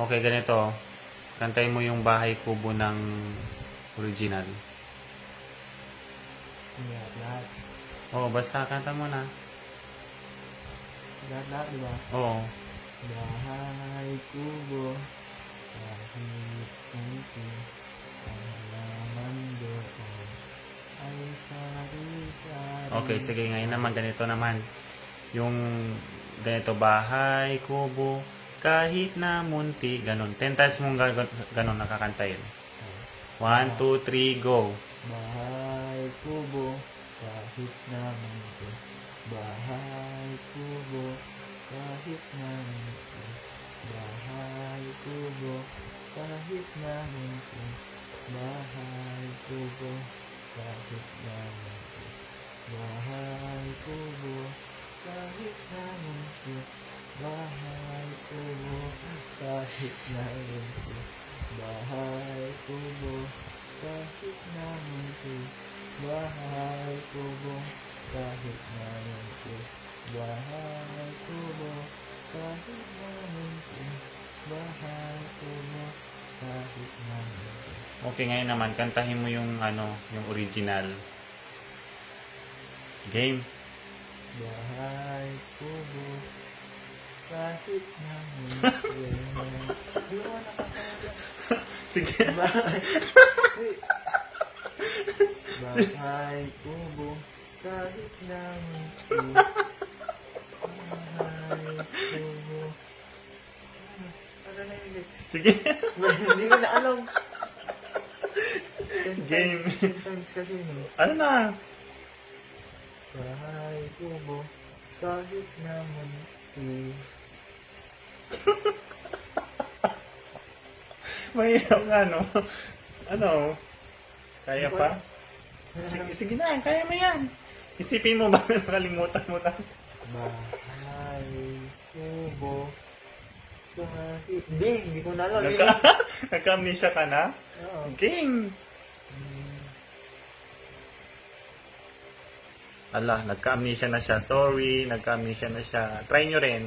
Okay, ganito. Kantayin mo yung bahay kubo ng original. Lahat, lahat. Oo, basta kanta mo na. Lahat, lahat, di ba? Oo. Bahay kubo, kahit kunti, ang halaman doon ay sari-sari. Okay, sige. Ngayon naman, ganito naman. Yung ganito, bahay, kubo, kahit na munti, ganun. Ten times mong ganun nakakantayin. One, two, three, go. Bahay kubo, kahit na munti. Bahay kubo, kahit na munti. Bahay kubo, kahit na munti. Bahay kubo, kahit na munti. Bahay kubo, kahit na munti. Bahay kubo, kahit na munti. Bahay kubo, kahit na munti. Bahay kubo, kahit na munti. Bahay kubo, kahit na munti. Bahay kubo, kahit na munti. Okay, ngayon naman, kantahin mo yung, ano, yung original. Game. Bahay kubo, bakit namin Yun, Sige. Bakit? Bakit ubo kahit namin Bakit na yung? Sige. Hindi ko na alam. Game. Ano na? Bahay ko mo kahit naman eh. Mahirap nga, no? Ano? Kaya pa? Sige, sige na, kaya mo yan. Isipin mo ba nakalimutan mo na? Bahay kubo, kahit... Hindi, hindi ko na alam. Nagka, nagka-amnesia ka na? Oo. Game! Hmm. Ala, nagka-amnesia na siya. Sorry, nagka-amnesia na siya. Try nyo rin.